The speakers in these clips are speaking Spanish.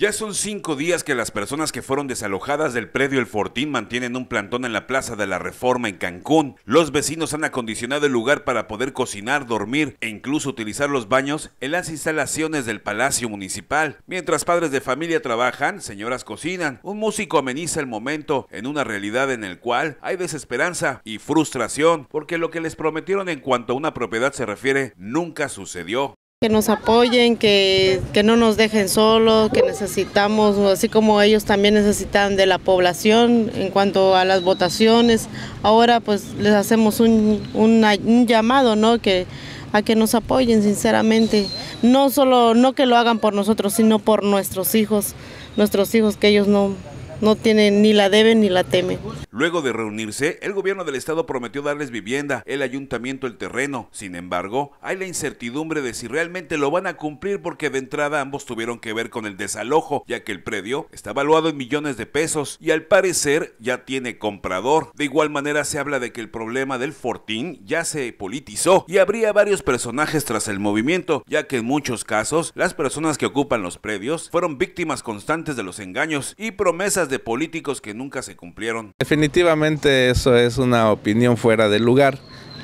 Ya son cinco días que las personas que fueron desalojadas del predio El Fortín mantienen un plantón en la Plaza de la Reforma en Cancún. Los vecinos han acondicionado el lugar para poder cocinar, dormir e incluso utilizar los baños en las instalaciones del Palacio Municipal. Mientras padres de familia trabajan, señoras cocinan. Un músico ameniza el momento en una realidad en el cual hay desesperanza y frustración porque lo que les prometieron en cuanto a una propiedad se refiere nunca sucedió. Que nos apoyen, que, que, no nos dejen solos, que necesitamos, así como ellos también necesitan de la población en cuanto a las votaciones. Ahora pues les hacemos un, un, llamado, ¿no? Que, a que nos apoyen sinceramente. No solo, no que lo hagan por nosotros, sino por nuestros hijos, nuestros hijos que ellos no, no tienen ni la deben ni la temen. Luego de reunirse, el gobierno del estado prometió darles vivienda, el ayuntamiento el terreno. Sin embargo, hay la incertidumbre de si realmente lo van a cumplir porque de entrada ambos tuvieron que ver con el desalojo, ya que el predio está valuado en millones de pesos y al parecer ya tiene comprador. De igual manera se habla de que el problema del Fortín ya se politizó y habría varios personajes tras el movimiento, ya que en muchos casos las personas que ocupan los predios fueron víctimas constantes de los engaños y promesas de políticos que nunca se cumplieron. Eso es una opinión fuera de lugar,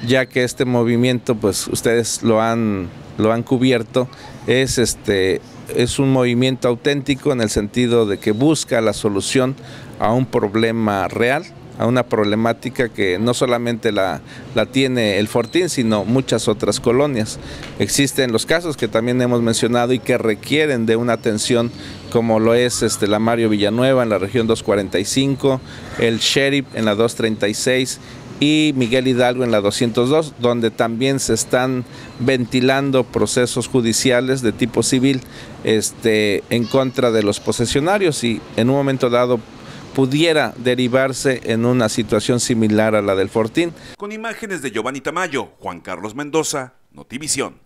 ya que este movimiento, pues ustedes lo han, lo han cubierto, es, este, es un movimiento auténtico en el sentido de que busca la solución a un problema real, a una problemática que no solamente la, la, tiene el Fortín, sino muchas otras colonias. Existen los casos que también hemos mencionado y que requieren de una atención como lo es este, la Mario Villanueva en la región 245, el Sheriff en la 236 y Miguel Hidalgo en la 202, donde también se están ventilando procesos judiciales de tipo civil este, en contra de los posesionarios y en un momento dado pudiera derivarse en una situación similar a la del Fortín. Con imágenes de Giovanni Tamayo, Juan Carlos Mendoza, Notivisión.